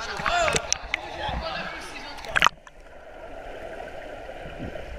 Vai, vai, vai.